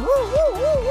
Woo, woo, woo, woo.